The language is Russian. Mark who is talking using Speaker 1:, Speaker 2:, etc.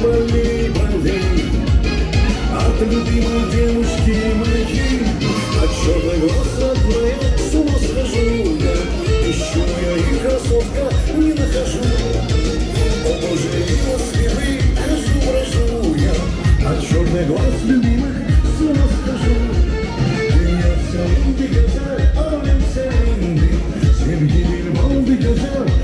Speaker 1: болей, болей От любимой девушки моей От черной глаз одной с ума схожу я. Ищу я и красотка не нахожу. О боже, его следы хожу, брожу я. От черной глаз любимых с ума схожу. Dünya senin bir gözler, alem senin Sevgili bal bir gözler